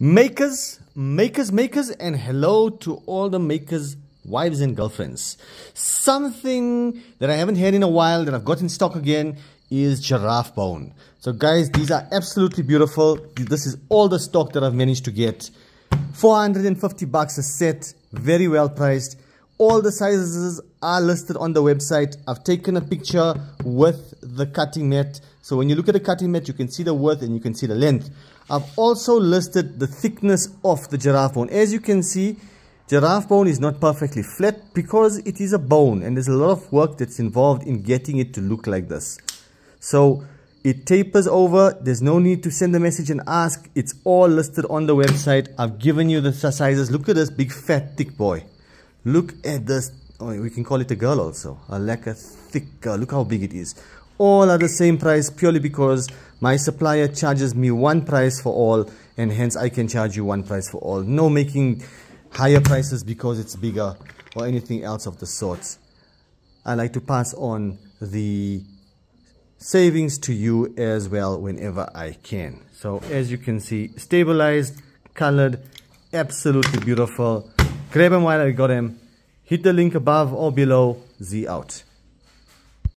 Makers, makers, makers, and hello to all the makers, wives, and girlfriends. Something that I haven't had in a while that I've got in stock again is giraffe bone. So, guys, these are absolutely beautiful. This is all the stock that I've managed to get. 450 bucks a set, very well priced. All the sizes are listed on the website. I've taken a picture with the cutting mat. So when you look at the cutting mat, you can see the width and you can see the length. I've also listed the thickness of the giraffe bone. As you can see, giraffe bone is not perfectly flat because it is a bone and there's a lot of work that's involved in getting it to look like this. So it tapers over. There's no need to send a message and ask. It's all listed on the website. I've given you the sizes. Look at this big fat thick boy. Look at this. Oh, we can call it a girl also. A like a thick girl. Look how big it is. All are the same price purely because my supplier charges me one price for all and hence I can charge you one price for all. No making higher prices because it's bigger or anything else of the sorts. I like to pass on the savings to you as well whenever I can. So as you can see, stabilized, colored, absolutely beautiful. Grab them while I got them. Hit the link above or below. Z out.